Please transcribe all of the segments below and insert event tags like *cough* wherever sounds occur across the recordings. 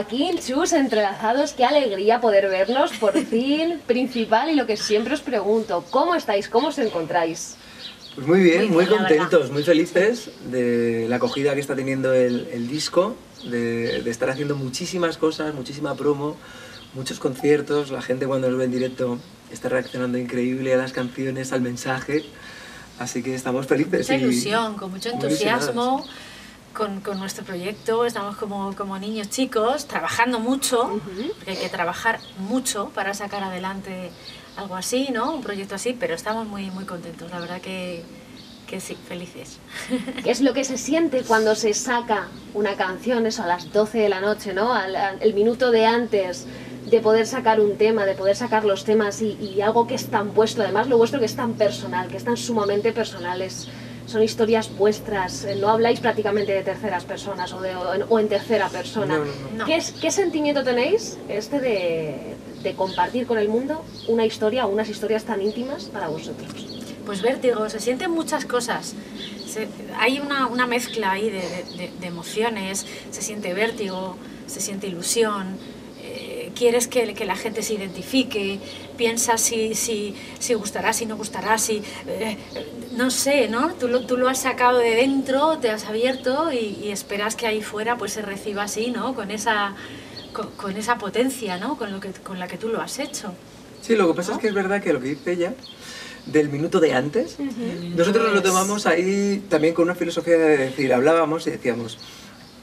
Joaquín, Chus, entrelazados, qué alegría poder vernos por fin, *laughs* principal y lo que siempre os pregunto, ¿cómo estáis? ¿Cómo os encontráis? Pues muy bien, muy, contentos, muy felices de la acogida que está teniendo el, disco, de, de, estar haciendo muchísimas cosas, muchísima promo, muchos conciertos, la gente cuando nos ve en directo está reaccionando increíble a las canciones, al mensaje, así que estamos felices. Mucha ilusión, con mucho entusiasmo con, con, nuestro proyecto, estamos como, como, niños chicos, trabajando mucho, porque hay que trabajar mucho para sacar adelante algo así, ¿no? Un proyecto así, pero estamos muy, muy contentos, la verdad que, que sí, felices. ¿Qué es lo que se siente cuando se saca una canción, eso a las 12 de la noche, ¿no? Al, el minuto de antes de poder sacar un tema, de poder sacar los temas y, y, algo que es tan vuestro, además lo vuestro que es tan personal, que es tan sumamente personal, es, son historias vuestras, eh, no habláis prácticamente de terceras personas o, de, o en tercera persona. ¿Qué, ¿Qué, sentimiento tenéis este de, de, compartir con el mundo una historia o unas historias tan íntimas para vosotros? Pues vértigo, se sienten muchas cosas. Se, hay una, una, mezcla ahí de, de emociones, se siente vértigo, se siente ilusión, quieres que, que, la gente se identifique, piensas si, si, si gustará, si no gustará, si... Eh, no sé, ¿no? Tú lo, tú lo, has sacado de dentro, te has abierto y, esperas que ahí fuera pues se reciba así, ¿no? Con esa, con, esa potencia, ¿no? Con, lo que, con la que tú lo has hecho. Sí, lo que pasa es que es verdad que lo que dice ella del minuto de antes, nosotros nos lo tomamos ahí también con una filosofía de decir, hablábamos y decíamos,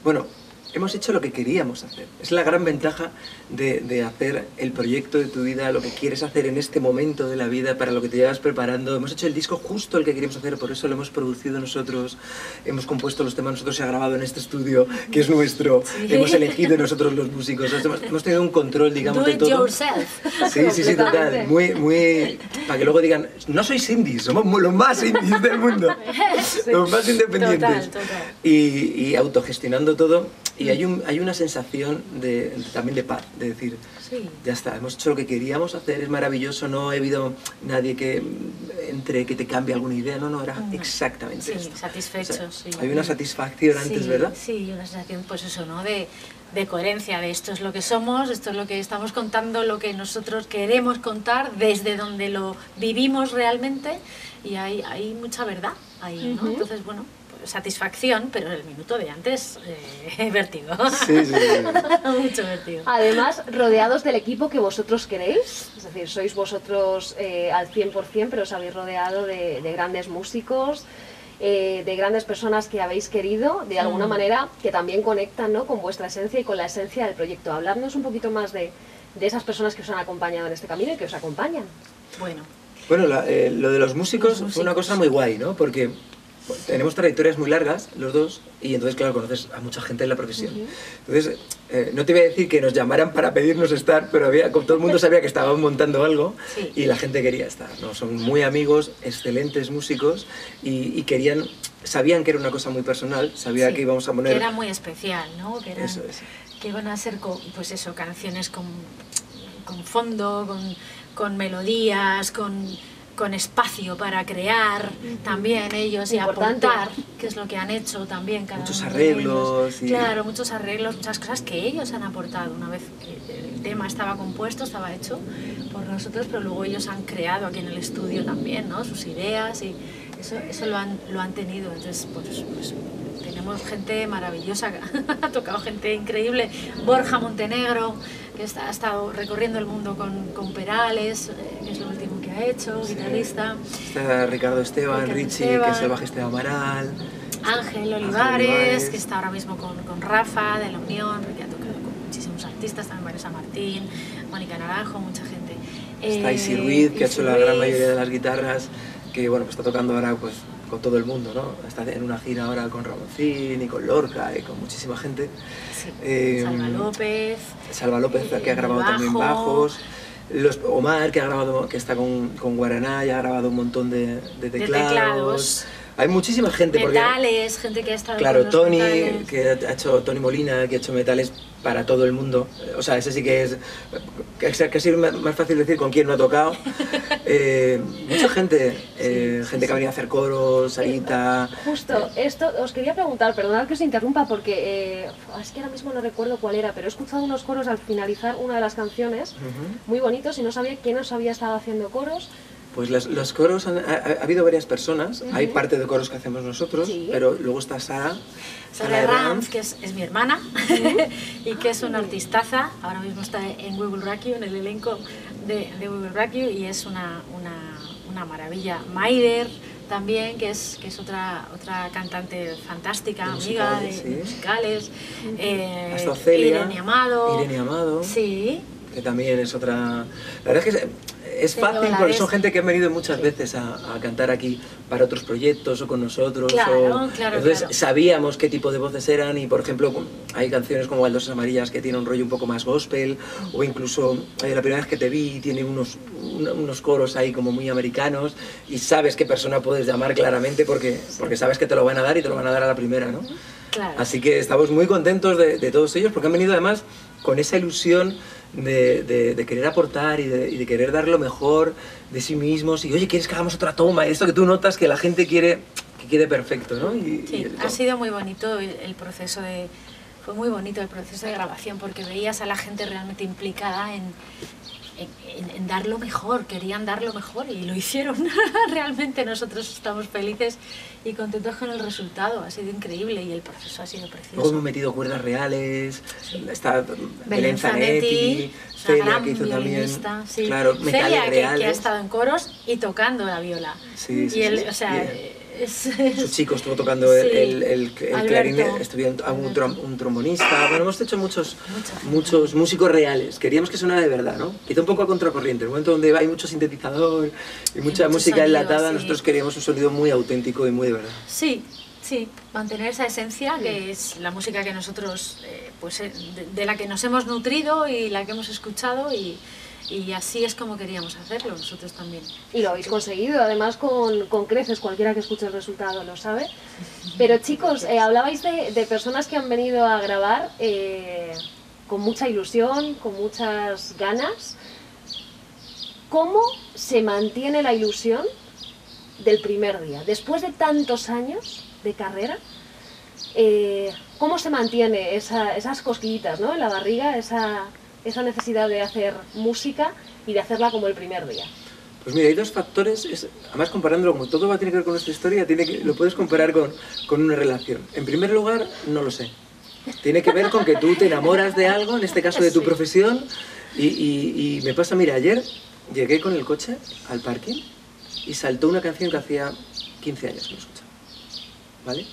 bueno, hemos hecho lo que queríamos hacer. Es la gran ventaja de, de, hacer el proyecto de tu vida, lo que quieres hacer en este momento de la vida, para lo que te llevas preparando. Hemos hecho el disco justo el que queríamos hacer, por eso lo hemos producido nosotros, hemos compuesto los temas nosotros, se ha grabado en este estudio que es nuestro, hemos elegido nosotros los músicos, hemos, tenido un control, digamos, Do de todo. Yourself. Sí, sí, sí, total. Muy, muy... Para que luego digan, no sois indies, somos los más indies del mundo, *laughs* los más independientes. Total, total. Y, y autogestionando todo y hay, un, hay una sensación de, también de paz, de decir, sí. ya está, hemos hecho lo que queríamos hacer, es maravilloso, no ha habido nadie que entre que te cambie alguna idea, no, no, era Mm. exactamente Sí, esto. satisfechos, O sea, sí. Hay una satisfacción antes, sí, ¿verdad? Sí, y una sensación, pues eso, ¿no? De, de coherencia, de esto es lo que somos, esto es lo que estamos contando, lo que nosotros queremos contar, desde donde lo vivimos realmente, y hay, hay mucha verdad ahí, ¿no? Entonces, bueno, satisfacción, pero el minuto de antes, eh, *laughs* vértigo. Sí, sí, sí. *laughs* Mucho vértigo. Además, rodeados del equipo que vosotros queréis, es decir, sois vosotros eh, al 100%, pero os habéis rodeado de, de grandes músicos, eh, de grandes personas que habéis querido, de alguna Mm. manera, que también conectan ¿no? con vuestra esencia y con la esencia del proyecto. Hablarnos un poquito más de, de esas personas que os han acompañado en este camino y que os acompañan. Bueno, Bueno, la- eh, lo de los músicos, Los fue una músicos. cosa muy guay, ¿no? Porque tenemos trayectorias muy largas, los dos, y entonces, claro, conoces a mucha gente en la profesión. Entonces, eh, no te voy a decir que nos llamaran para pedirnos estar, pero había, todo el mundo sabía que estábamos montando algo Sí. y la gente quería estar, ¿no? Son muy amigos, excelentes músicos y, y querían, sabían que era una cosa muy personal, sabía Sí, que íbamos a poner... que era muy especial, ¿no? Que, eran- Eso es. que iban a ser, pues eso, canciones con, con fondo, con, con melodías, con, con espacio para crear también ellos y Importante. aportar, que es lo que han hecho también cada Muchos uno arreglos y- Claro, muchos arreglos, muchas cosas que ellos han aportado una vez que el tema estaba compuesto, estaba hecho por nosotros, pero luego ellos han creado aquí en el estudio también, ¿no? Sus ideas y eso, eso lo, han, lo han tenido. Entonces, pues, pues tenemos gente maravillosa, *laughs* ha tocado gente increíble. Borja Montenegro, que está, ha estado recorriendo el mundo con, con Perales, eh, que es lo último ha hecho, Sí. guitarrista. Está Ricardo Esteban, Ricardo Richie, Esteban. que es el bajista de Amaral. Ángel Olivares, Olivares. que está ahora mismo con, con Rafa de la Unión, que ha tocado con muchísimos artistas, también Vanessa Martín, Mónica Naranjo, mucha gente. Está Eh, Isi Ruiz, que ha hecho Isi la gran Ruiz. mayoría de las guitarras, que bueno, pues está tocando ahora pues con todo el mundo, ¿no? Está en una gira ahora con Ramoncín y con Lorca y con muchísima gente. Sí. Eh, Salva López. Salva López, que ha Eh, grabado también bajo. bajos. Los, Omar, que ha grabado, que está con, con Guaraná y ha grabado un montón de, de De teclados. Hay muchísima gente. Porque, metales, gente que ha estado claro, con Tony, metales. que ha hecho Tony Molina, que ha hecho metales para todo el mundo. O sea, ese sí que es que casi es más fácil decir con quién no ha tocado. *laughs* Eh, mucha gente, eh, gente que ha venido a hacer coros, Sarita. Justo, esto os quería preguntar, perdonad que os interrumpa porque eh, es que ahora mismo no recuerdo cuál era, pero he escuchado unos coros al finalizar una de las canciones, muy bonitos, y no sabía quién os había estado haciendo coros. Pues las- los coros, han- ha, ha habido varias personas, hay parte de coros que hacemos nosotros, Sí. pero luego está Sara, Sara Ranz, que es, es mi hermana *laughs* y que es una artistaza, ahora mismo está en Rock You, en el elenco de, de You y es una, una, una maravilla. Maider también, que es, que es otra, otra cantante fantástica, De amiga de, musicales, de sí. musicales. Eh, hasta Ocelia, Irene Amado. Irene Amado, Sí, que también es otra... La verdad es que es, fácil porque son gente que ha venido muchas veces a, a cantar aquí para otros proyectos o con nosotros. Claro, o- claro, Entonces claro. sabíamos qué tipo de voces eran y por ejemplo hay canciones como Baldosas Amarillas que tiene un rollo un poco más gospel o incluso eh, la primera vez que te vi tiene unos, un- unos coros ahí como muy americanos y sabes qué persona puedes llamar claramente porque, porque sabes que te lo van a dar y te lo van a dar a la primera, ¿no? claro. Así que estamos muy contentos de, de todos ellos porque han venido además con esa ilusión de, de- de querer aportar y de, y de querer dar lo mejor de sí mismos y oye, ¿quieres que hagamos otra toma? Esto que tú notas que la gente quiere que quede perfecto, ¿no? Y, Sí, y- ha sido muy bonito el, el proceso de... Fue muy bonito el proceso de grabación porque veías a la gente realmente implicada en, en, en- dar lo mejor, querían dar lo mejor y lo *laughs* hicieron. *laughs* realmente nosotros estamos felices y contentos con el resultado, ha sido increíble y el proceso ha sido Luego precioso. hemos metido cuerdas reales, está Belén Zanetti, Celia que hizo también, sí. claro, Celia que, que ha estado en coros y tocando la viola. Sí, sí, y sí, o sea, bien. Su chico estuvo tocando el, Sí. el, el, el Alberto. clarinete, estuvo un, trom- un trombonista. Bueno, hemos hecho muchos, muchos músicos reales. Queríamos que sonara de verdad, ¿no? Quizá un poco a contracorriente. En el momento donde hay mucho sintetizador y mucha música sonido, enlatada, sí. nosotros queríamos un sonido muy auténtico y muy de verdad. Sí, sí, mantener esa esencia que es la música que nosotros, eh, pues eh, de, de la que nos hemos nutrido y la que hemos escuchado y, y así es como queríamos hacerlo nosotros también. Y lo habéis conseguido, además con, con creces, cualquiera que escuche el resultado lo sabe. Pero chicos, eh, hablabais de, personas que han venido a grabar eh, con mucha ilusión, con muchas ganas. ¿Cómo se mantiene la ilusión del primer día? Después de tantos años de carrera, eh, ¿cómo se mantiene esa- esas cosquillitas ¿no? en la barriga, esa, esa necesidad de hacer música y de hacerla como el primer día? Pues mira, hay dos factores, es- además comparándolo, como todo va a tener que ver con nuestra historia, tiene que, lo puedes comparar con, con una relación. En primer lugar, no lo sé. Tiene que ver con que tú te enamoras de algo, en este caso de tu Sí. profesión, y, y- y me pasa, mira, ayer llegué con el coche al parking y saltó una canción que hacía 15 años que no escuchaba, ¿vale?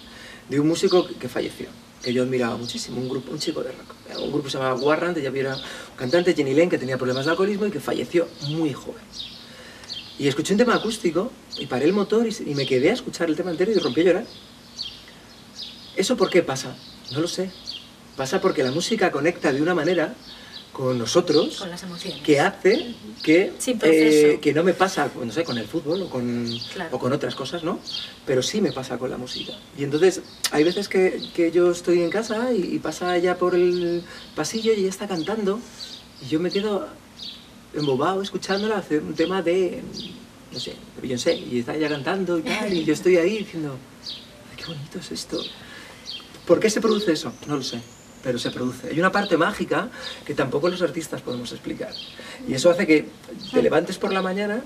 De un músico que- que falleció, que yo admiraba muchísimo, un, grupo, un chico de rock. Un grupo se llamaba Warrant, ella era un cantante, Jenny Lane, que tenía problemas de alcoholismo y que falleció muy joven. Y escuché un tema acústico y paré el motor y, y me quedé a escuchar el tema entero y rompí a llorar. ¿Eso por qué pasa? No lo sé. Pasa porque la música conecta de una manera con nosotros Con las emociones. que hace que, eh, que no me pasa, no sé, con el fútbol o con, Claro. o con otras cosas, ¿no? Pero sí me pasa con la música. Y entonces hay veces que, que yo estoy en casa y, y pasa ella por el pasillo y ella está cantando y yo me quedo embobado escuchándola hacer un tema de, no sé, de Beyoncé y está ella cantando y tal y yo estoy ahí diciendo, "Ay, qué bonito es esto. ¿Por qué se produce eso? No lo sé, pero se produce. Hay una parte mágica que tampoco los artistas podemos explicar. Y eso hace que te levantes por la mañana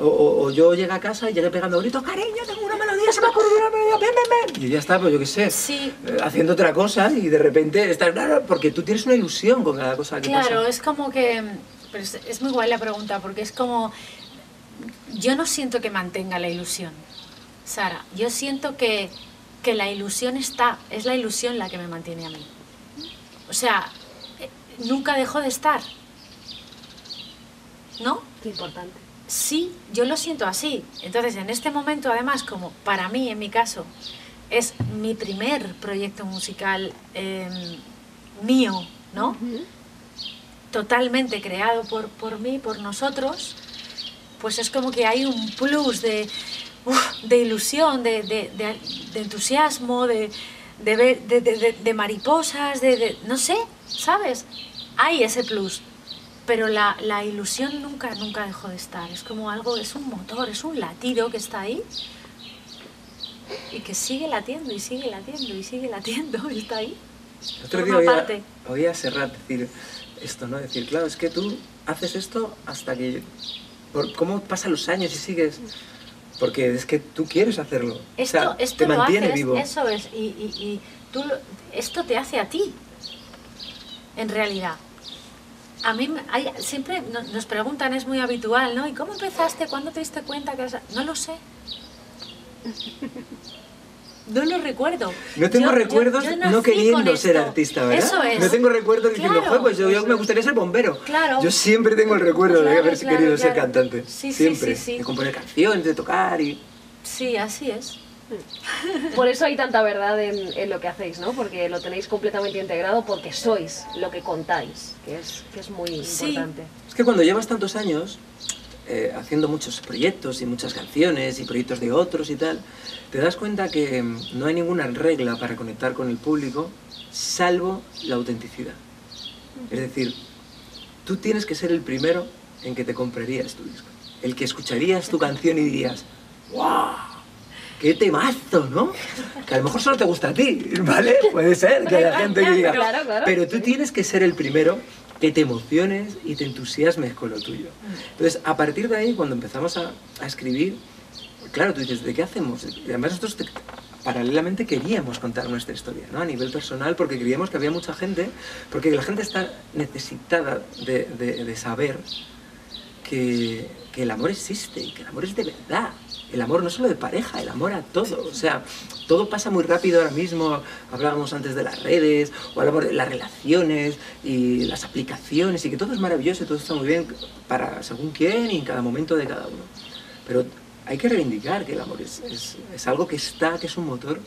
o, o- o yo llegue a casa y llegue pegando gritos, cariño, tengo una melodía, se me ocurre una melodía, ven, ven, ven. Y ya está, pues yo qué sé, Sí. eh, haciendo otra cosa y de repente estás, porque tú tienes una ilusión con cada cosa que Claro, pasa. es como que... Pero es, es muy guay la pregunta porque es como... Yo no siento que mantenga la ilusión, Sara. Yo siento que, que la ilusión está... Es la ilusión la que me mantiene a mí. O sea, eh, nunca dejó de estar. ¿No? Qué importante. Sí, yo lo siento así. Entonces, en este momento, además, como para mí, en mi caso, es mi primer proyecto musical eh, mío, ¿no? Totalmente creado por, por mí, por nosotros, pues es como que hay un plus de, de ilusión, de, de, de, entusiasmo, de, de, mariposas, de, no sé, ¿sabes? Hay ese plus. Pero la, la, ilusión nunca, nunca dejó de estar. Es como algo, es un motor, es un latido que está ahí y que sigue latiendo y sigue latiendo y sigue latiendo y está ahí. Otro día oía, oía Serrat decir esto, ¿no? Decir, claro, es que tú haces esto hasta que... Por, ¿Cómo pasan los años y sigues...? Porque es que tú quieres hacerlo. Esto, o sea, te mantiene vivo. Eso es, y, y, tú, esto te hace a ti, en realidad. A mí hay, siempre nos preguntan, es muy habitual, ¿no? ¿Y cómo empezaste? ¿Cuándo te diste cuenta que...? No lo sé. No lo recuerdo. No tengo recuerdos no queriendo ser artista, ¿verdad? Eso es. No tengo recuerdos diciendo, pues yo, me gustaría ser bombero. Claro. Yo siempre tengo el recuerdo de haber querido ser cantante. Sí, siempre. Sí, de componer canciones, de tocar y... Sí, así es. *laughs* Por eso hay tanta verdad en, lo que hacéis, ¿no? Porque lo tenéis completamente integrado porque sois lo que contáis, que es, que es muy importante. Es que cuando llevas tantos años, eh, haciendo muchos proyectos y muchas canciones y proyectos de otros y tal, te das cuenta que mm, no hay ninguna regla para conectar con el público salvo la autenticidad. Es decir, tú tienes que ser el primero en que te comprarías tu disco. El que escucharías tu canción y dirías, ¡Wow! ¡Qué temazo, ¿no? Que a lo mejor solo te gusta a ti, ¿vale? Puede ser que haya gente que diga. Pero tú tienes que ser el primero que te emociones y te entusiasmes con lo tuyo. Entonces, a partir de ahí, cuando empezamos a, escribir, claro, tú dices, ¿de qué hacemos? Y además nosotros paralelamente queríamos contar nuestra historia, ¿no? A nivel personal, porque creíamos que había mucha gente, porque la gente está necesitada de, saber que el amor existe y que el amor es de verdad el amor no solo de pareja, el amor a todo. O sea, todo pasa muy rápido ahora mismo. Hablábamos antes de las redes, o hablamos de las relaciones y las aplicaciones, y que todo es maravilloso y todo está muy bien para según quién y en cada momento de cada uno. Pero hay que reivindicar que el amor es, es, algo que está, que es un motor,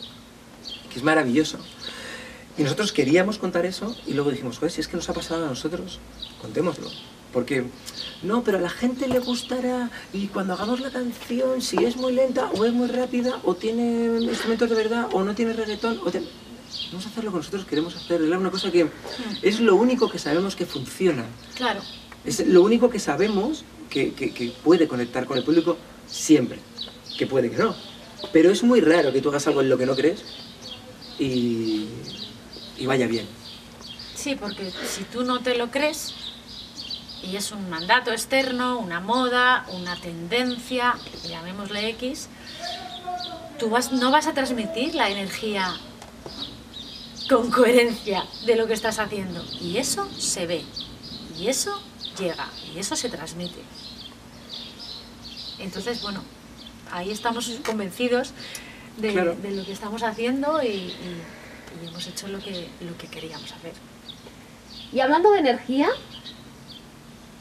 que es maravilloso. Y nosotros queríamos contar eso y luego dijimos, pues si es que nos ha pasado a nosotros, contémoslo. Porque, no, pero a la gente le gustará y cuando hagamos la canción, si es muy lenta o es muy rápida o tiene instrumentos de verdad o no tiene reggaetón, o vamos a hacer lo que nosotros queremos hacer. Es una cosa que es lo único que sabemos que funciona. Claro. Es lo único que sabemos que, que, puede conectar con el público siempre. Que puede que no. Pero es muy raro que tú hagas algo en lo que no crees y, y vaya bien. Sí, porque si tú no te lo crees, y es un mandato externo, una moda, una tendencia, llamémosle X, tú vas, no vas a transmitir la energía con coherencia de lo que estás haciendo. Y eso se ve, y eso llega, y eso se transmite. Entonces, bueno, ahí estamos convencidos de, lo que estamos haciendo y, hemos hecho lo que, lo que queríamos hacer. Y hablando de energía,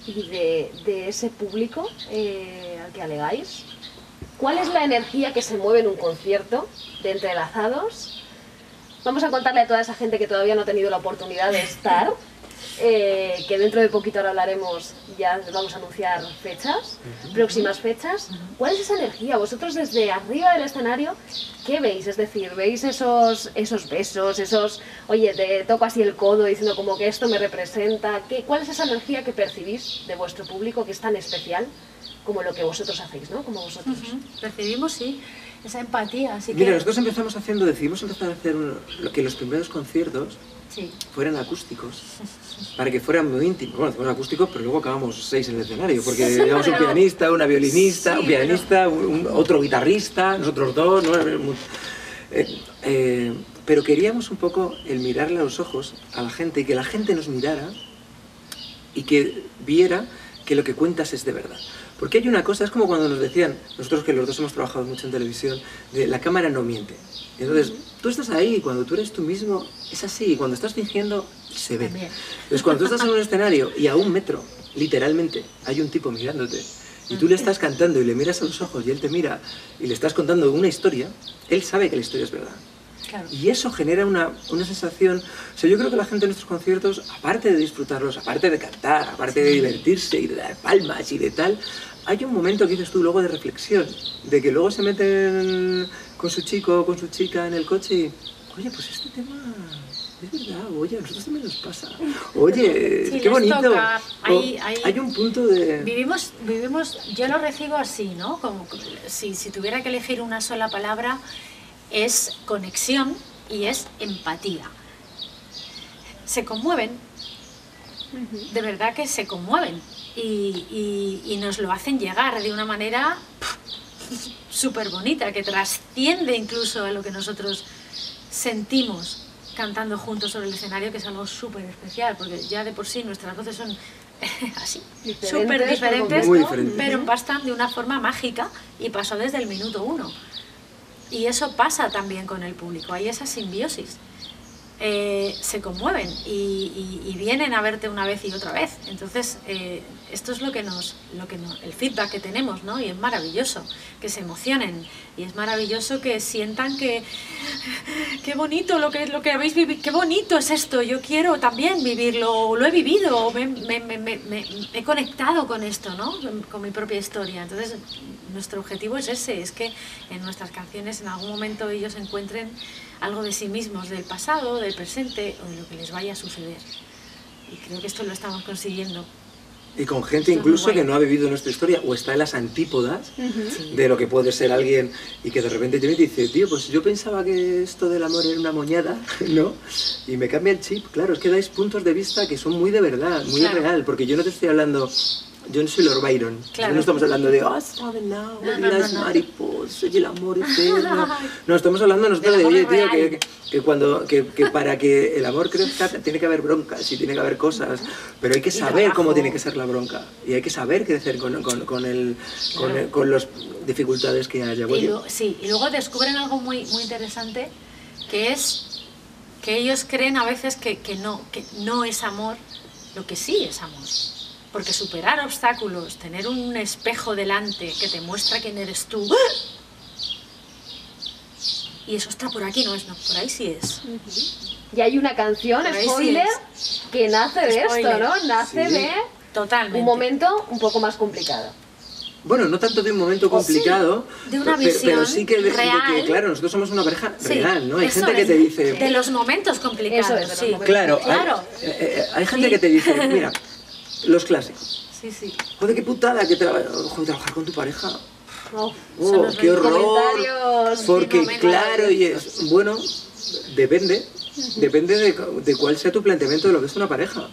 y de, ese público eh, al que alegáis? ¿Cuál es la energía que se mueve en un concierto de entrelazados? Vamos a contarle a toda esa gente que todavía no ha tenido la oportunidad de estar eh, que dentro de poquito ahora hablaremos, ya vamos a anunciar fechas, próximas fechas. ¿Cuál es esa energía? Vosotros desde arriba del escenario, ¿qué veis? Es decir, ¿veis esos, esos besos, esos, oye, te toco así el codo diciendo como que esto me representa? ¿Qué, ¿Cuál es esa energía que percibís de vuestro público que es tan especial como lo que vosotros hacéis, ¿no? Como vosotros. Percibimos, sí esa empatía. Así Mira, nosotros empezamos haciendo, decidimos empezar a hacer lo que los primeros conciertos fueran acústicos, para que fueran muy íntimos. Bueno, hacemos acústicos, pero luego acabamos seis en el escenario, porque llevamos un pianista, una violinista, un pianista, otro guitarrista, nosotros dos, ¿no? Eh, eh, pero queríamos un poco el mirarle a los ojos a la gente y que la gente nos mirara y que viera que lo que cuentas es de verdad. Porque hay una cosa, es como cuando nos decían, nosotros que los dos hemos trabajado mucho en televisión, de la cámara no miente. Entonces, tú estás ahí, cuando tú eres tú mismo, es así, y cuando estás fingiendo, se ve. Entonces, cuando tú estás en un *laughs* escenario y a un metro, literalmente, hay un tipo mirándote, y tú le estás cantando y le miras a los ojos y él te mira y le estás contando una historia, él sabe que la historia es verdad. Claro. Y eso genera una, una sensación... O sea, yo creo que la gente en nuestros conciertos, aparte de disfrutarlos, aparte de cantar, aparte de divertirse y de dar palmas y de tal, hay un momento que dices tú luego de reflexión, de que luego se meten con su chico o con su chica en el coche y, oye, pues este tema es verdad, oye, a nosotros también nos pasa. Oye, Sí, qué bonito. toca. O Hay- hay- hay un punto de... Vivimos, vivimos, yo lo recibo así, ¿no? Como si, si tuviera que elegir una sola palabra, es conexión y es empatía. Se conmueven, de verdad que se conmueven y, y- y nos lo hacen llegar de una manera *laughs* súper bonita, que trasciende incluso a lo que nosotros sentimos cantando juntos sobre el escenario, que es algo súper especial, porque ya de por sí nuestras voces son *laughs* así, súper diferentes, diferentes. pero empastan de una forma mágica y pasó desde el minuto uno. Y eso pasa también con el público, hay esa simbiosis. Eh, se conmueven y, y- y vienen a verte una vez y otra vez. Entonces, eh, esto es lo que nos, lo que nos- el feedback que tenemos, ¿no? Y es maravilloso que se emocionen y es maravilloso que sientan que *laughs* qué bonito lo que lo que habéis vivido, qué bonito es esto. Yo quiero también vivirlo, lo he vivido, me, me- me- me- he conectado con esto, ¿no? Con mi propia historia. Entonces, nuestro objetivo es ese, es que en nuestras canciones en algún momento ellos encuentren algo de sí mismos, del pasado, del presente o de lo que les vaya a suceder. Y creo que esto lo estamos consiguiendo. Y con gente Esto incluso que no ha vivido nuestra historia o está en las antípodas Sí. de lo que puede ser alguien y que de repente te viene y dice, tío, pues yo pensaba que esto del amor era una moñada, *laughs* ¿no? Y me cambia el chip. Claro, es que dais puntos de vista que son muy de verdad, muy Claro. real, porque yo no te estoy hablando... Yo no soy Lord Byron. Claro. No estamos hablando de, ah, now, No, no, las no, mariposas y el amor eterno. *laughs* No, estamos hablando nosotros de, oye, tío, que, que cuando que, que para que el amor crezca tiene que haber broncas y tiene que haber cosas, pero hay que saber cómo tiene que ser la bronca y hay que saber crecer con, con, con, el, con, Claro. el- con las dificultades que haya. Y, lo- sí, y luego descubren algo muy, muy interesante, que es que ellos creen a veces que, que no, que no es amor, lo que sí es amor. Porque superar obstáculos, tener un espejo delante que te muestra quién eres tú, y eso está por aquí, no es, no, por ahí sí es. Y hay una canción, Por ahí sí spoiler, que nace de esto. ¿no? Nace Sí. de Totalmente. un momento un poco más complicado. bueno, no tanto de un momento sí, complicado, de una pero, pero visión sí que, de, de real. que, claro, nosotros somos una pareja Sí, real, ¿no? Hay gente que te dice... De los momentos complicados, Eso es, sí. momentos Claro, Claro. Hay, eh, eh, hay gente Sí. que te dice, mira, *laughs* los clásicos. Sí, sí. Joder, qué putada que tra- joder, trabajar con tu pareja. Oh, qué horror. Porque claro, y es, bueno, depende, depende de, de cuál sea tu planteamiento de lo que es una pareja.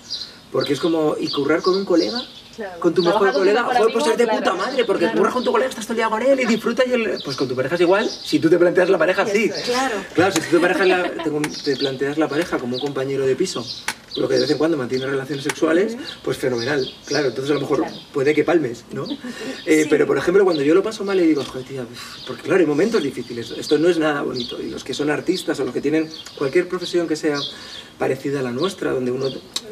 Porque es como, y currar con un colega, Claro. con tu mejor con colega, joder, pues es de claro. puta madre, porque Claro. curras con tu colega, estás todo el día con él y disfrutas y el- Pues con tu pareja es igual, si tú te planteas la pareja, sí. Eso es. Claro. Claro, si tú te, parejas la- te, te planteas la pareja como un compañero de piso, lo que de vez en cuando mantiene relaciones sexuales, pues fenomenal. Claro, entonces a lo mejor Claro. puede que palmes, ¿no? *laughs* Eh, Sí. Pero por ejemplo, cuando yo lo paso mal y digo, joder, tía, uf", porque claro, hay momentos difíciles, esto no es nada bonito. Y los que son artistas o los que tienen cualquier profesión que sea parecida a la nuestra, donde uno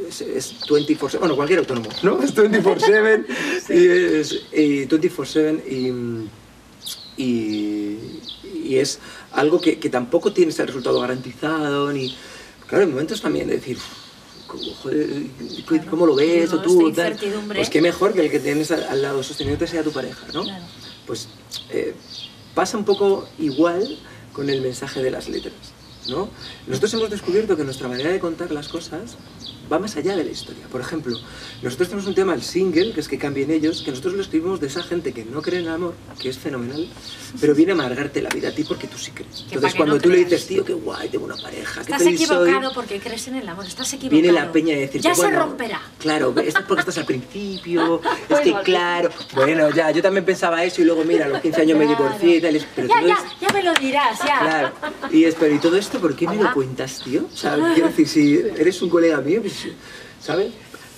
es, es 24-7, bueno, cualquier autónomo, ¿no? Es 24-7 *laughs* y es y 24-7 y y, y es algo que, que tampoco tiene ese resultado garantizado, ni... Claro, en momentos también de decir, "Cómo, joder, Claro. ¿cómo lo ves? No, o tú, esta tal". incertidumbre. Pues qué mejor que el que tienes al, al lado sosteniéndote sea tu pareja, ¿no? Claro. Pues eh, pasa un poco igual con el mensaje de las letras, ¿no? Nosotros hemos descubierto que nuestra manera de contar las cosas va más allá de la historia. Por ejemplo, nosotros tenemos un tema, el single, que es que cambien ellos, que nosotros lo escribimos de esa gente que no cree en el amor, que es fenomenal, pero viene a amargarte la vida a ti porque tú sí crees. Entonces cuando no tú le creas. dices, tío, qué guay, tengo una pareja, qué Estás feliz soy", equivocado porque crees en el amor, estás equivocado. Viene la peña de decir, Ya se bueno, romperá. Claro, es porque estás al principio, *laughs* es que claro, bueno, ya, yo también pensaba eso y luego mira, a los 15 años me Claro. divorcié y tal, pero Ya, ya, es- ya me lo dirás, ya. Claro, y es, pero ¿y todo esto por qué me lo Hola. cuentas, tío? O sea, quiero decir, si eres un colega mío, pues, *laughs* ¿sabes?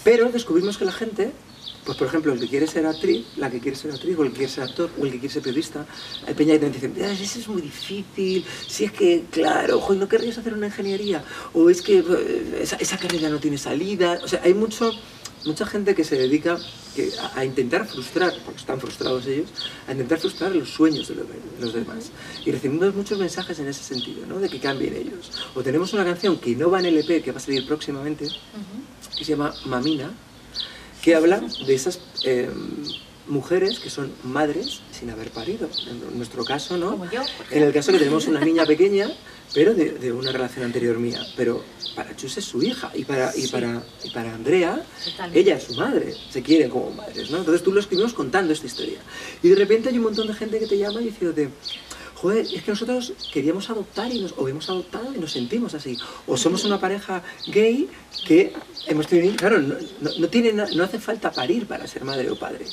Pero descubrimos que la gente, pues por ejemplo, el que quiere ser actriz, la que quiere ser actriz, o el que quiere ser actor, o el que quiere ser periodista, hay peña que te dicen, "Ah, eso es muy difícil, si es que, claro, ojo, ¿no querrías hacer una ingeniería? O es que eh, esa, esa carrera no tiene salida, o sea, hay mucho mucha gente que se dedica que, a, a intentar frustrar, porque están frustrados ellos, a intentar frustrar los sueños de los, de los demás. Y recibimos muchos mensajes en ese sentido, ¿no? De que cambien ellos. O tenemos una canción que no va en LP, que va a salir próximamente, que se llama Mamina, que habla de esas eh, mujeres que son madres sin haber parido. En nuestro caso, ¿no? Como yo, En el caso que tenemos una niña pequeña, *laughs* pero de, de una relación anterior mía. Pero para Chus es su hija y para, y Sí. para, y para Andrea, Totalmente. ella es su madre. Se quieren como madres, ¿no? Entonces tú lo escribimos contando esta historia. Y de repente hay un montón de gente que te llama y diciéndote, joder, es que nosotros queríamos adoptar y nos, o hemos adoptado y nos sentimos así. O somos una pareja gay que hemos tenido, claro, no, no, no tiene, no hace falta parir para ser madre o padre,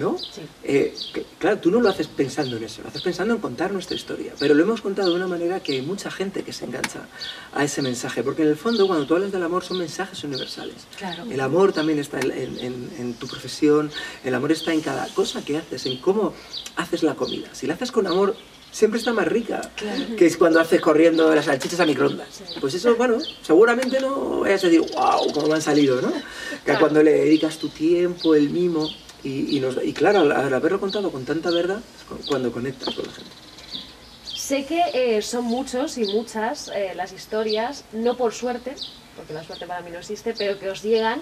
¿no? Sí. Eh, que- claro, tú no lo haces pensando en eso, lo haces pensando en contar nuestra historia, pero lo hemos contado de una manera que hay mucha gente que se engancha a ese mensaje, porque en el fondo cuando tú hablas del amor son mensajes universales. Claro. El amor también está en, en- en- en tu profesión, el amor está en cada cosa que haces, en cómo haces la comida. Si la haces con amor, siempre está más rica Claro. que es cuando haces corriendo las salchichas a microondas. Pues eso, bueno, seguramente no vayas a decir, wow, cómo me han salido, ¿no? Que Claro. cuando le dedicas tu tiempo, el mimo, y, y, nos- y claro, al, haberlo contado con tanta verdad, cuando conectas con la gente. Sé que eh, son muchos y muchas eh, las historias, no por suerte, porque la suerte para mí no existe, pero que os llegan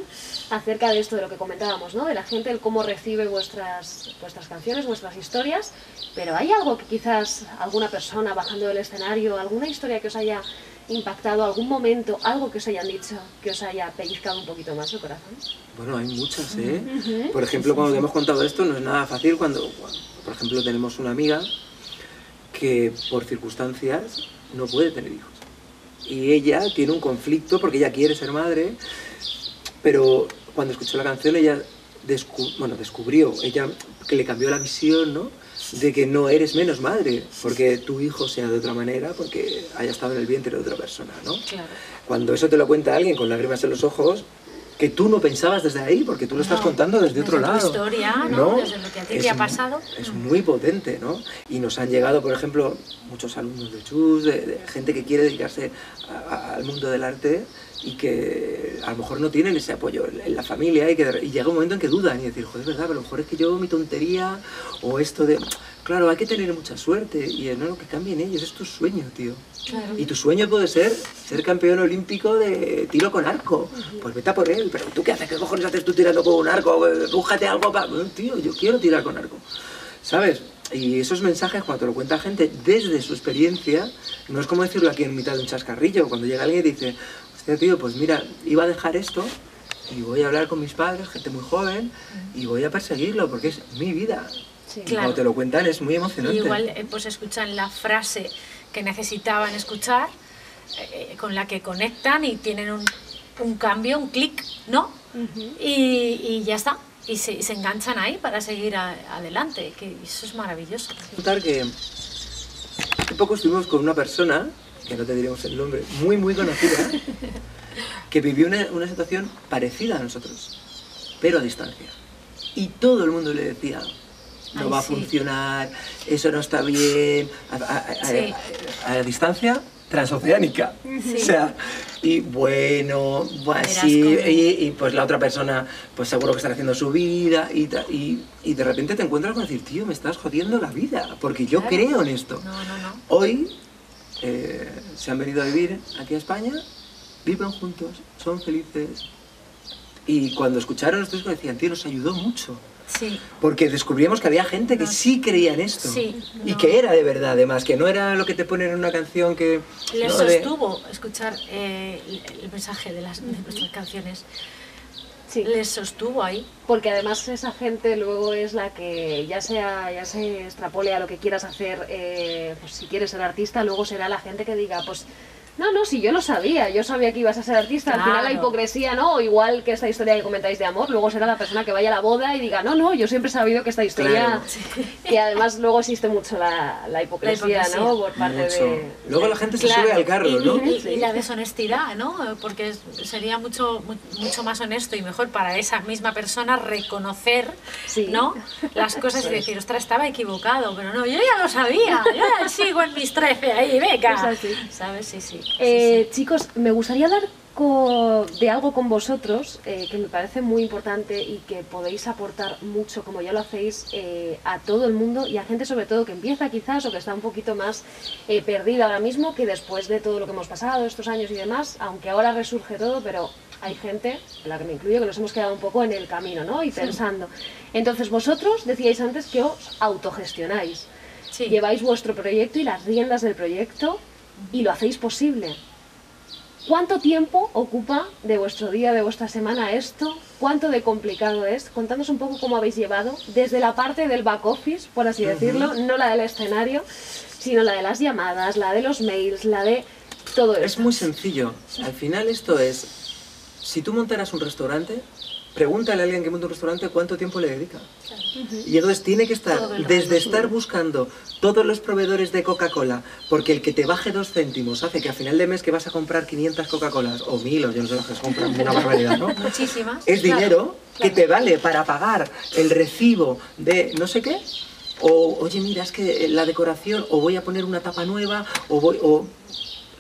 acerca de esto de lo que comentábamos, ¿no? De la gente, el cómo recibe vuestras, vuestras canciones, vuestras historias, pero hay algo que quizás alguna persona bajando del escenario, alguna historia que os haya impactado, algún momento, algo que os hayan dicho, que os haya pellizcado un poquito más el corazón. Bueno, hay muchas, ¿eh? Por ejemplo, cuando te hemos contado esto, no es nada fácil cuando, cuando, por ejemplo, tenemos una amiga que por circunstancias no puede tener hijos. Y ella tiene un conflicto porque ella quiere ser madre, pero cuando escuchó la canción ella descu- bueno, descubrió, ella que le cambió la visión, ¿no? De que no eres menos madre porque tu hijo sea de otra manera, porque haya estado en el vientre de otra persona, ¿no? Claro. Cuando eso te lo cuenta alguien con lágrimas en los ojos, que tú no pensabas desde ahí, porque tú lo estás No, contando desde, desde otro tu lado. historia, ¿no? Desde lo que a ti te ha pasado. Es muy potente, ¿no? Y nos han llegado, por ejemplo, muchos alumnos de CHUS, de, de gente que quiere dedicarse a- a- al mundo del arte y que a lo mejor no tienen ese apoyo en, la familia y, que, y llega un momento en que dudan y decir, joder, es verdad, pero a lo mejor es que yo mi tontería o esto de... Claro, hay que tener mucha suerte y no, no, que cambien ellos, es tu sueño, tío. Claro. Y tu sueño puede ser ser campeón olímpico de tiro con arco. Pues vete a por él. Pero tú qué haces, qué cojones haces tú tirando con un arco, Eh, búscate algo para... tío, yo quiero tirar con arco. ¿Sabes? Y esos mensajes, cuando te lo cuenta gente desde su experiencia, no es como decirlo aquí en mitad de un chascarrillo. Cuando llega alguien y dice, tío, pues mira, iba a dejar esto y voy a hablar con mis padres, gente muy joven, y voy a perseguirlo porque es mi vida. Sí. Y Claro. cuando te lo cuentan es muy Y emocionante. igual eh, pues escuchan la frase que necesitaban escuchar, eh, con la que conectan y tienen un, un cambio, un clic, ¿no? y, y ya está. Y se, y se enganchan ahí para seguir a- adelante, que eso es maravilloso. que hace poco estuvimos con una persona, que no te diremos el nombre, muy, muy conocida, que vivió una, una situación parecida a nosotros, pero a distancia. Y todo el mundo le decía, no Ay, va a sí. funcionar, eso no está bien, a, a- a- Sí. a- a distancia transoceánica. Sí. O sea, y bueno, pues Verás sí, cómo. y, y, pues la otra persona, pues seguro que está haciendo su vida y, y, y de repente te encuentras con decir, tío, me estás jodiendo la vida, porque yo Claro. creo en esto. No, no, no. Hoy eh, se han venido a vivir aquí a España, viven juntos, son felices. Y cuando escucharon esto decían, tío, nos ayudó mucho. Sí, Porque descubrimos que había gente que No. sí creía en esto. Sí, Y no. que era de verdad, además, que no era lo que te ponen en una canción que... les ¿no? de- sostuvo escuchar eh, el, el mensaje de, las, de nuestras canciones. Sí. Les sostuvo ahí. Porque además esa gente luego es la que ya sea ya se extrapole a lo que quieras hacer, eh, pues si quieres ser artista, luego será la gente que diga, pues no, no, si yo lo sabía, yo sabía que ibas a ser artista, al final la Claro. hipocresía, ¿no? O igual que esta historia que comentáis de amor, luego será la persona que vaya a la boda y diga, no, no, yo siempre he sabido que esta historia, Claro. que además luego existe mucho la, la hipocresía, hipocresía. ¿no? Por parte Mucho. de... Luego la gente se Claro, sube al carro, y, ¿no? y- y Sí. la deshonestidad, ¿no? Porque es- sería mucho, mu- mucho más honesto y mejor para esa misma persona reconocer, Sí. ¿no? Las cosas y decir, ostras, estaba equivocado, pero no, yo ya lo sabía, yo ya sigo en mis 13 ahí, Es beca. así. ¿Sabes? Sí, sí. Eh. Chicos, me gustaría poco de algo con vosotros eh, que me parece muy importante y que podéis aportar mucho, como ya lo hacéis, eh, a todo el mundo y a gente sobre todo que empieza quizás o que está un poquito más eh, perdida ahora mismo, que después de todo lo que hemos pasado, estos años y demás, aunque ahora resurge todo, pero hay gente, en la que me incluyo, que nos hemos quedado un poco en el camino, ¿no? Y pensando. Entonces vosotros decíais antes que os autogestionáis. Sí. Lleváis vuestro proyecto y las riendas del proyecto y lo hacéis posible. ¿Cuánto tiempo ocupa de vuestro día, de vuestra semana esto? ¿Cuánto de complicado es? Contadnos un poco cómo habéis llevado desde la parte del back office, por así decirlo, no la del escenario, sino la de las llamadas, la de los mails, la de todo eso. Es muy sencillo. Al final esto es, si tú montaras un restaurante, pregúntale a alguien que monta un restaurante cuánto tiempo le dedica. Y entonces tiene que estar, desde estar buscando todos los proveedores de Coca-Cola, porque el que te baje dos céntimos hace que a final de mes que vas a comprar 500 Coca-Colas, o 1000, o yo no sé lo que se compran, una barbaridad, ¿no? Muchísimas. es Claro, dinero que te vale para pagar el recibo de no sé qué. O, oye, mira, es que la decoración, o voy a poner una tapa nueva, o voy, o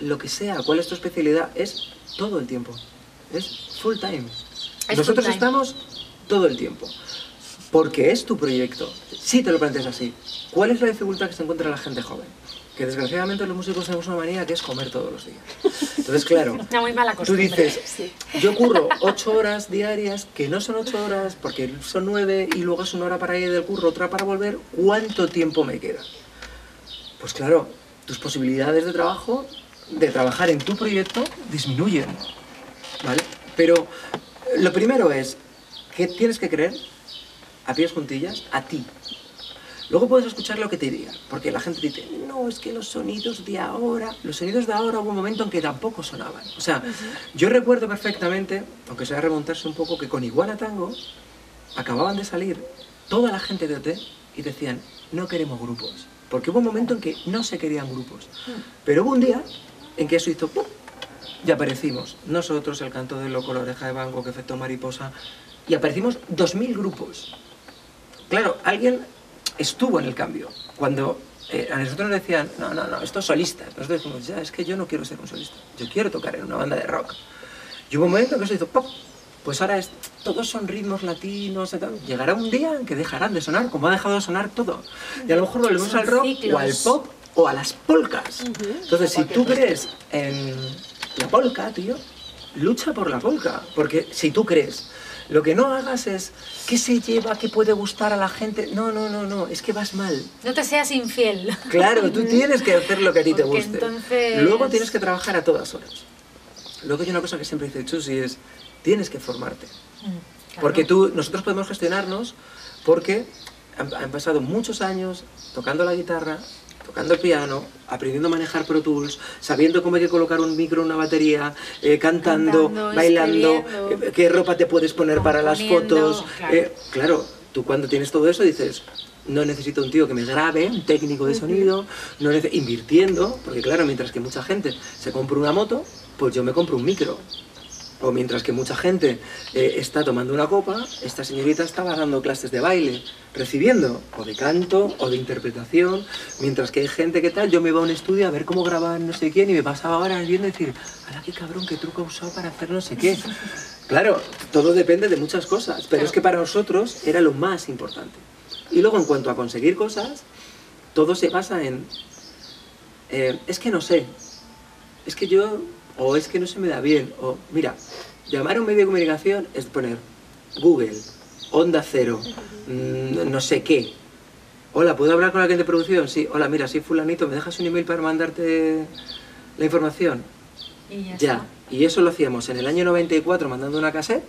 lo que sea, cuál es tu especialidad, es todo el tiempo. Es full time. Es Nosotros estamos todo el tiempo. Porque es tu proyecto. Si te lo planteas así. ¿Cuál es la dificultad que se encuentra la gente joven? Que desgraciadamente los músicos tenemos una manía que es comer todos los días. Entonces, claro, *laughs* Una muy mala Tú dices, Sí. yo curro ocho horas diarias, que no son ocho horas, porque son nueve, y luego es una hora para ir del curro, otra para volver, ¿cuánto tiempo me queda? Pues claro, tus posibilidades de trabajo, de trabajar en tu proyecto, disminuyen, ¿vale? Pero lo primero es que tienes que creer, a pies juntillas, a ti. Luego puedes escuchar lo que te digan, porque la gente dice, no, es que los sonidos de ahora, los sonidos de ahora hubo un momento en que tampoco sonaban. O sea, yo recuerdo perfectamente, aunque sea remontarse un poco, que con Iguana Tango acababan de salir toda la gente de OT y decían, no queremos grupos. Porque hubo un momento en que no se querían grupos. Pero hubo un día en que eso hizo ¡pum! Y aparecimos. Nosotros, el canto del loco, la oreja de banco, que efecto mariposa, y aparecimos 2.000 grupos. Claro, alguien estuvo en el cambio. Cuando eh, a nosotros nos decían, no, no, no, estos solistas. Nosotros decimos, ya, es que yo no quiero ser un solista. Yo quiero tocar en una banda de rock. Y hubo un momento en que eso hizo ¡pop! Pues ahora es, todos son ritmos latinos. y tal. Llegará un día en que dejarán de sonar, como ha dejado de sonar todo. Y a lo mejor volvemos Son al rock ciclos. o al pop o a las polcas. Entonces, si tú crees en la polca, tío, lucha por la polca. Porque si tú crees, lo que no hagas es qué se lleva, qué puede gustar a la gente. No, no, no, no, es que vas mal. No te seas infiel. Claro, tú *laughs* tienes que hacer lo que a ti te guste. entonces- Luego tienes que trabajar a todas horas. Luego hay una cosa que siempre dice Chusi es, tienes que formarte. Claro. Porque tú, nosotros podemos gestionarnos porque han, han pasado muchos años tocando la guitarra, tocando el piano, aprendiendo a manejar Pro Tools, sabiendo cómo hay que colocar un micro, una batería, eh, cantando, Cantando, bailando, eh, qué ropa te puedes poner para las fotos. claro. eh, claro, tú cuando tienes todo eso dices, no necesito un tío que me grabe, un técnico de sonido, no invirtiendo, porque claro, mientras que mucha gente se compra una moto, pues yo me compro un micro. O mientras que mucha gente eh, está tomando una copa, esta señorita estaba dando clases de baile, recibiendo, o de canto, o de interpretación, mientras que hay gente que tal, yo me iba a un estudio a ver cómo grababan no sé quién y me pasaba horas viendo y decir, ¡hala qué cabrón, qué truco ha usado para hacer no sé qué! Claro, todo depende de muchas cosas, pero es que para nosotros era lo más importante. Y luego en cuanto a conseguir cosas, todo se basa en, eh, es que no sé, es que yo, o es que no se me da bien, o mira, llamar a un medio de comunicación es poner Google, Onda Cero, mm, no sé qué. Hola, ¿puedo hablar con alguien de producción? Sí, hola, mira, soy fulanito, ¿me dejas un email para mandarte la información? Y ya, Ya, y eso lo hacíamos en el año 94 mandando una cassette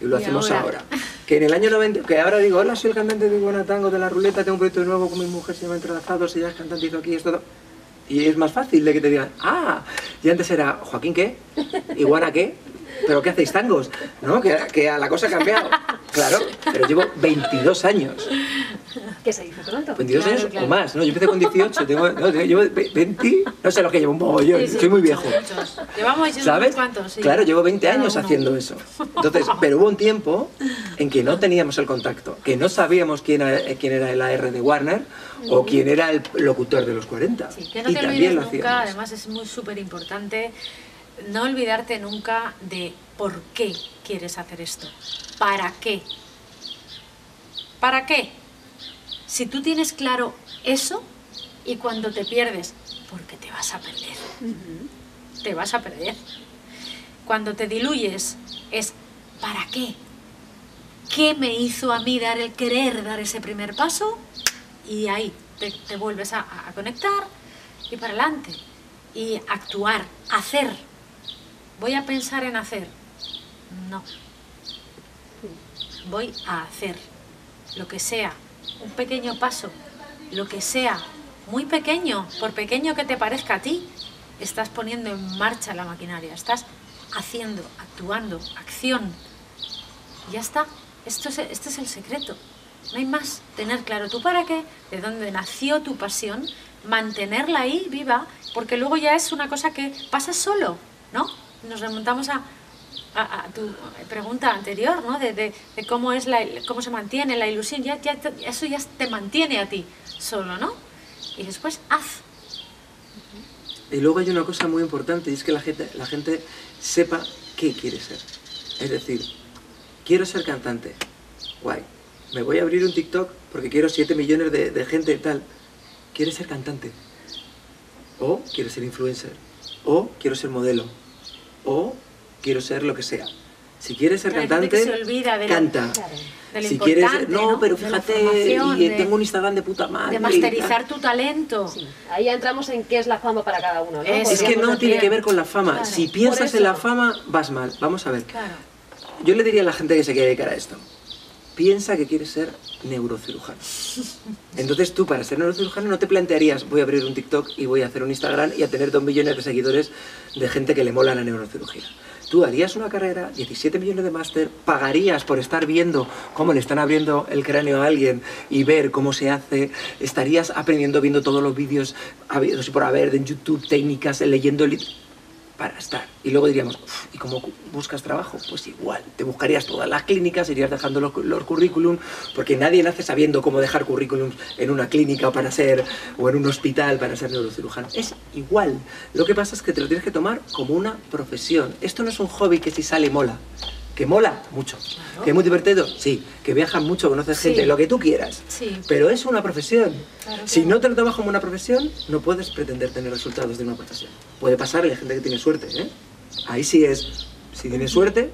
y lo Y hacemos ahora. ahora. Que en el año 90, que ahora digo, hola, soy el cantante de Buena Tango de la Ruleta, tengo un proyecto nuevo con mi mujer, se llama Entrelazados, ella es cantante, hizo aquí, esto, todo. Y es más fácil de que te digan, ah, y antes era, Joaquín, ¿qué? ¿Iguana qué? ¿Pero qué hacéis tangos? ¿No? Que, que a la cosa ha cambiado. Claro, pero llevo 22 años. Que se dice pronto. 22 Claro, años claro. o más, ¿no? Yo empecé con 18, tengo, no, llevo 20, no sé lo que llevo, un mogollón, Sí, sí, soy muy muchos, viejo. muchos. Llevamos ¿Sabes? unos cuantos, sí. Claro, llevo 20 Cada años uno. haciendo eso. Entonces, pero hubo un tiempo en que no teníamos el contacto, que no sabíamos quién era, quién era el AR de Warner o quién era el locutor de los 40. Sí, que no y te también olvides nunca, hacíamos. además es muy súper importante no olvidarte nunca de por qué quieres hacer esto. ¿Para qué? ¿Para qué? Si tú tienes claro eso y cuando te pierdes, porque te vas a perder. Te vas a perder. Cuando te diluyes es ¿para qué? ¿Qué me hizo a mí dar el querer dar ese primer paso? Y ahí te, vuelves a, conectar y para adelante. Y actuar, hacer. Voy a pensar en hacer. No. Voy a hacer lo que sea, un pequeño paso, lo que sea, muy pequeño, por pequeño que te parezca a ti, estás poniendo en marcha la maquinaria, estás haciendo, actuando, acción. Ya está, Esto es, este es el secreto. No hay más. Tener claro tú para qué, de dónde nació tu pasión, mantenerla ahí viva, porque luego ya es una cosa que pasa solo, ¿no? Nos remontamos a, tu pregunta anterior, ¿no? De, cómo, es la, cómo se mantiene la ilusión. Ya, ya, eso ya te mantiene a ti solo, ¿no? Y después haz. Y luego hay una cosa muy importante y es que la gente, la gente sepa qué quiere ser. Es decir, quiero ser cantante. Guay. Me voy a abrir un TikTok porque quiero 7 millones de, de gente y tal. ¿Quieres ser cantante? O quiero ser influencer. O quiero ser modelo. O quiero ser lo que sea. Si quieres ser cantante, canta. si quieres, no, pero fíjate, y tengo un Instagram de puta madre. De masterizar tu talento. Ahí entramos en qué es la fama para cada uno. ¿no? Es, que no tiene que ver con la fama. Si piensas en la fama, vas mal. Vamos a ver. Yo le diría a la gente que se quiere dedicar a esto. Piensa que quieres ser neurocirujano. *laughs* Entonces tú para ser neurocirujano no te plantearías voy a abrir un TikTok y voy a hacer un Instagram y a tener dos millones de seguidores de gente que le mola la neurocirugía tú harías una carrera, 17 millones de máster, pagarías por estar viendo cómo le están abriendo el cráneo a alguien y ver cómo se hace, estarías aprendiendo viendo todos los vídeos habidos y por haber en YouTube, técnicas, leyendo Y luego diríamos, ¿y cómo buscas trabajo? Pues igual, te buscarías todas las clínicas, irías dejando los, los currículum, porque nadie nace sabiendo cómo dejar currículum en una clínica para ser, o en un hospital para ser neurocirujano. Es igual. Lo que pasa es que te lo tienes que tomar como una profesión. Esto no es un hobby que si sale mola que mola mucho, que es muy divertido, sí, que viajas mucho, conoces gente, lo que tú quieras, sí. pero es una profesión. si no te lo tomas como una profesión, no puedes pretender tener resultados de una profesión. Puede pasarle a gente que tiene suerte, ¿eh? Ahí sí es, si tiene suerte,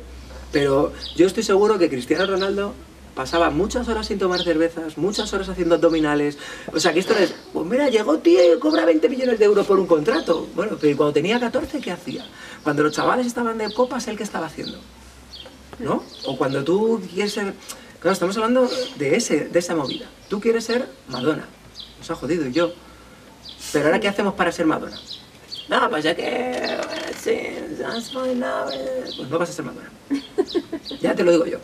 pero yo estoy seguro que Cristiano Ronaldo pasaba muchas horas sin tomar cervezas, muchas horas haciendo abdominales. O sea, que esto es, pues mira, llegó tío y cobra 20 millones de euros por un contrato. Bueno, pero cuando tenía 14, ¿qué hacía? Cuando los chavales estaban de copas, ¿el qué estaba haciendo? ¿No? O cuando tú quieres ser... Claro, estamos hablando de, ese, de esa movida. Tú quieres ser Madonna. Nos ha jodido yo. Pero ahora, ¿qué hacemos para ser Madonna? No, pues ya que... Pues no vas a ser Madonna. *laughs* Ya te lo digo yo.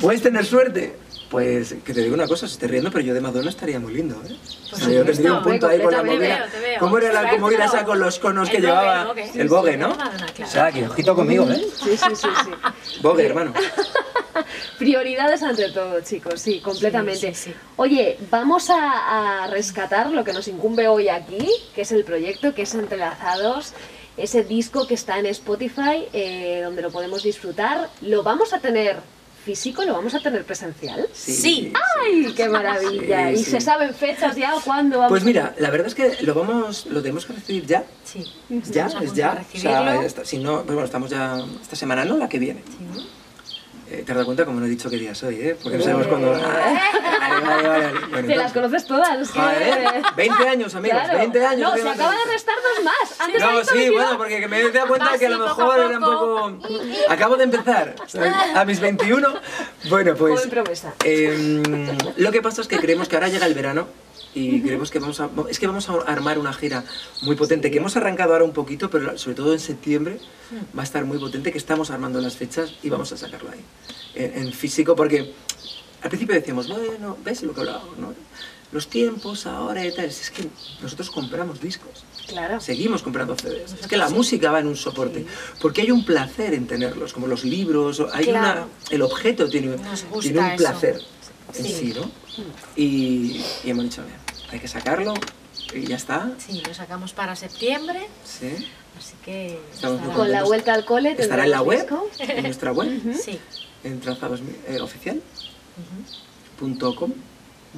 Puedes tener suerte, pues que te digo una cosa, se esté riendo, pero yo de Madonna estaría muy lindo, ¿eh? Pues yo tendría un punto ahí con la movida. ¿Cómo era la movida esa con los conos que llevaba? El bogue, ¿no? O sea, que ojito conmigo, ¿eh? Sí, sí, sí, sí. *laughs* Bogue, hermano. *laughs* Prioridades ante todo, chicos, sí, completamente. Oye, vamos a, a rescatar lo que nos incumbe hoy aquí, que es el proyecto, que es Entrelazados ese disco que está en Spotify, eh, donde lo podemos disfrutar. ¿Lo vamos a tener físico? ¿Lo vamos a tener presencial? Sí. ¡Ay, qué maravilla! ¿Y se saben fechas ya o cuándo vamos Pues mira, la verdad es que lo vamos, lo tenemos que recibir ya. Sí. Ya, es ya. O sea, si no, pues bueno, estamos ya esta semana, ¿no? La que viene. Sí. Eh, te has dado cuenta como no he dicho qué día soy, ¿eh? Porque no sabemos cuándo... *laughs* vale, vale, vale. Te las conoces todas. Que... 20 años, amigos, 20 años. No, se acaba de restar dos más. Antes no, sí, bueno, porque me he dado cuenta que a lo mejor era un poco... Acabo de empezar, a mis 21. Bueno, pues... promesa. Eh, lo que pasa es que creemos que ahora llega el verano y creemos que vamos a, es que vamos a armar una gira muy potente, que hemos arrancado ahora un poquito, pero sobre todo en septiembre va a estar muy potente, que estamos armando las fechas y vamos a sacarlo ahí, en, físico, porque al principio decíamos, bueno, ¿ves lo que hablábamos? ¿no? Los tiempos ahora y tal, es que nosotros compramos discos. Claro. Seguimos comprando CDs. Es que la música va en un soporte. Porque hay un placer en tenerlos, como los libros, hay una, el objeto tiene, tiene un placer en sí, ¿no? Y, hemos dicho, hay que sacarlo Y ya está. Sí, lo sacamos para septiembre, Sí. así que... Con la vuelta al cole Estará en la web, en nuestra web, Sí. en trazados eh, oficial. punto com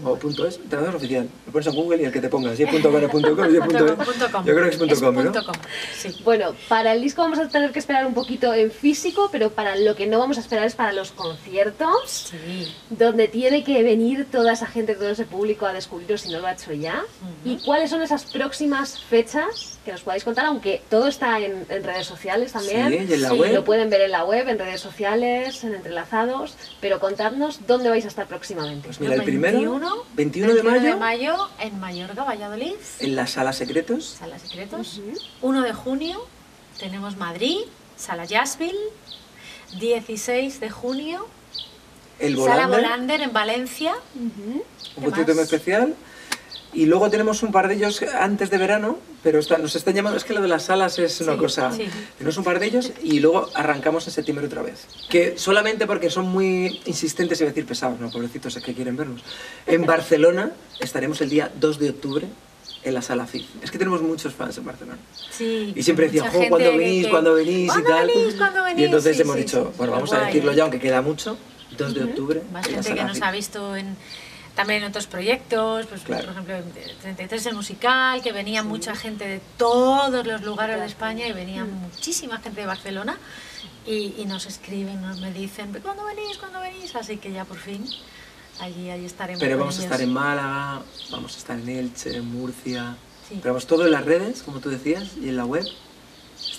o punto es, trazados oficial. Lo pones en Google y el que te ponga, si es punto com o punto com, si es punto es. Punto com. Yo creo que es punto com, ¿no? punto com, sí. Bueno, para el disco vamos a tener que esperar un poquito en físico, pero para lo que no vamos a esperar es para los conciertos, Sí. donde tiene que venir toda esa gente, todo ese público a descubriros si no lo ha hecho ya. ¿Y cuáles son esas próximas fechas que nos podáis contar? Aunque todo está en, en redes sociales también. Sí, y en la Sí, web. Lo pueden ver en la web, en redes sociales, en entrelazados, pero contadnos dónde vais a estar próximamente. Pues mira, el primero, 21, 21 de mayo, de mayo en Mallorca, Valladolid, en la sala secretos. Sala Secretos. 1 de junio tenemos Madrid, Sala Jazzville. 16 de junio, El Sala Volander, en Valencia. Un ¿Qué concierto muy más? especial. Y luego tenemos un par de ellos antes de verano, pero está- nos están llamando, es que lo de las salas es una Sí, cosa. sí. Tenemos un par de ellos y luego arrancamos en septiembre otra vez. Que solamente porque son muy insistentes, a decir pesados, no, pobrecitos, es que quieren vernos. En *laughs* Barcelona estaremos el día 2 de octubre en la sala FIF. Es que tenemos muchos fans en Barcelona. Sí, Y siempre decían, jo, ¿cuándo venís? que- ¿Cuándo venís? ¿Cuándo y tal. venís? ¿Cuándo venís? Y entonces Sí, hemos sí, dicho, bueno, vamos a superguay. decirlo ya, aunque queda mucho. 2 de octubre. Más en la gente que nos FIF. ha visto en, también en otros proyectos, pues, Claro. por ejemplo, en 33 el musical, que venía mucha gente de todos los lugares de España y venía muchísima gente de Barcelona y, y nos escriben, nos me dicen, ¿cuándo venís? ¿Cuándo venís? Así que ya por fin allí, allí estaremos. Pero vamos a estar en Málaga, vamos a estar en Elche, en Murcia. Sí. Pero vamos todo en las redes, como tú decías, y en la web.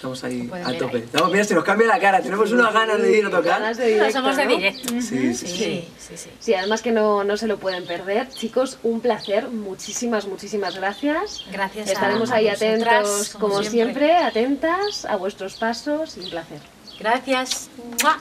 Estamos ahí a tope. ahí. Estamos, mira, se nos cambia la cara. Tenemos unas ganas de ir a tocar. Ganas de Pero directo, somos de ¿no? directo. Sí, sí, Sí, sí. sí, sí. Sí, además que no, no se lo pueden perder. Chicos, un placer. Muchísimas, muchísimas gracias. Gracias Estaremos a ahí vosotras, atentos, como siempre. siempre, atentas a vuestros pasos y un placer. Gracias. ¡Mua!